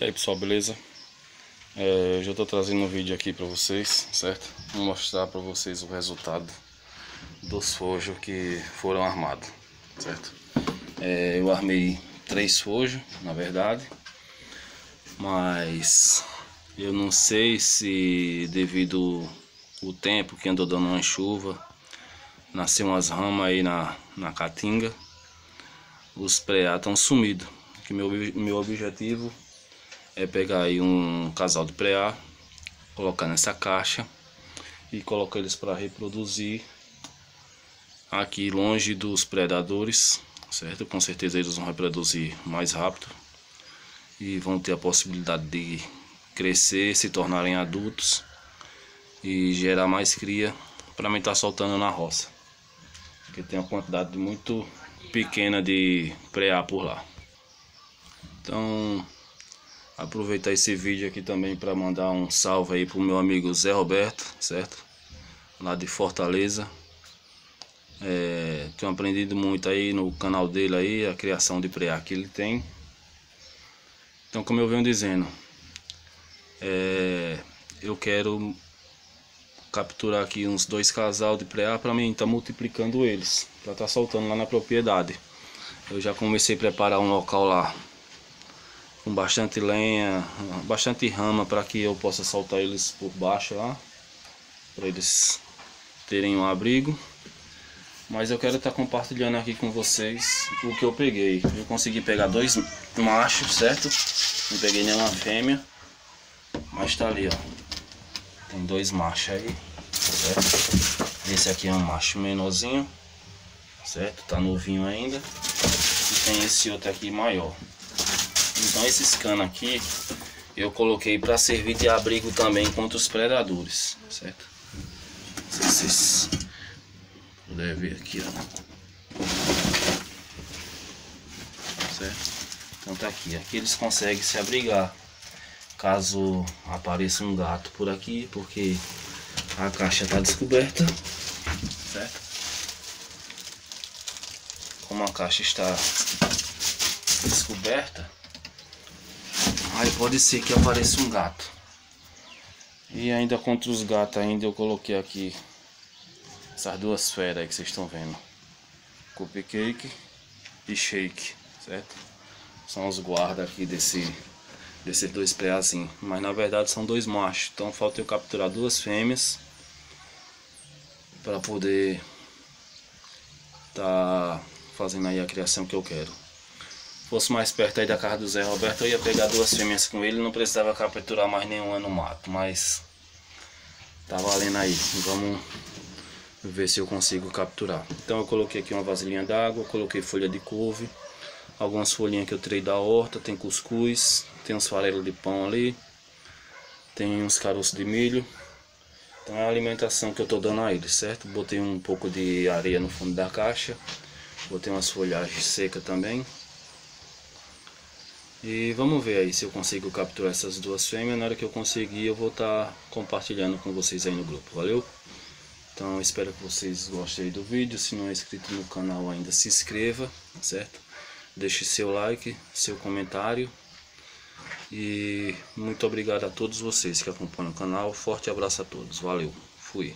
E aí pessoal, beleza? É, já estou trazendo um vídeo aqui para vocês, certo? Vou mostrar para vocês o resultado dos fojos que foram armados, certo? É, eu armei três fojos, na verdade, mas eu não sei se devido o tempo que andou dando uma chuva, nasceu umas ramas aí na, na caatinga, os preá estão sumidos. Que meu, meu objetivo é pegar aí um casal de preá, colocar nessa caixa e colocar eles para reproduzir aqui longe dos predadores, certo? Com certeza eles vão reproduzir mais rápido e vão ter a possibilidade de crescer, se tornarem adultos e gerar mais cria para mim estar tá soltando na roça. Porque tem uma quantidade muito pequena de preá por lá. Então, aproveitar esse vídeo aqui também para mandar um salve aí pro meu amigo Zé Roberto, certo? Lá de Fortaleza. É, tenho aprendido muito aí no canal dele aí, a criação de preá que ele tem. Então como eu venho dizendo, é, eu quero capturar aqui uns dois casal de preá para mim estar tá multiplicando eles, para estar tá soltando lá na propriedade. Eu já comecei a preparar um local lá com bastante lenha, bastante rama para que eu possa soltar eles por baixo lá, para eles terem um abrigo. Mas eu quero estar tá compartilhando aqui com vocês o que eu peguei. Eu consegui pegar dois machos, certo? Não peguei nenhuma fêmea, mas tá ali, ó. Tem dois machos aí, certo? Esse aqui é um macho menorzinho, certo? Tá novinho ainda. E tem esse outro aqui maior. Então esses canos aqui eu coloquei para servir de abrigo também contra os predadores, certo? Se vocês puderem ver aqui, ó. Certo? Então tá aqui, aqui eles conseguem se abrigar caso apareça um gato por aqui, porque a caixa está descoberta, certo? Como a caixa está descoberta, Aí pode ser que apareça um gato. E ainda contra os gatos ainda eu coloquei aqui essas duas feras aí que vocês estão vendo. Cupcake e shake, certo? São os guardas aqui desse, desses dois preazinhos. Mas na verdade são dois machos. Então falta eu capturar duas fêmeas. Para poder tá fazendo aí a criação que eu quero fosse mais perto aí da casa do Zé Roberto, eu ia pegar duas fêmeas com ele, não precisava capturar mais nenhuma no mato, mas tá valendo aí. Vamos ver se eu consigo capturar. Então eu coloquei aqui uma vasilhinha d'água, coloquei folha de couve, algumas folhinhas que eu tirei da horta, tem cuscuz, tem uns farelos de pão ali, tem uns caroços de milho. Então é a alimentação que eu tô dando a eles, certo? Botei um pouco de areia no fundo da caixa, botei umas folhagens secas também. E vamos ver aí se eu consigo capturar essas duas fêmeas. Na hora que eu conseguir, eu vou estar tá compartilhando com vocês aí no grupo. Valeu? Então espero que vocês gostem do vídeo. Se não é inscrito no canal ainda, se inscreva, certo? Deixe seu like, seu comentário. E muito obrigado a todos vocês que acompanham o canal. Forte abraço a todos. Valeu. Fui.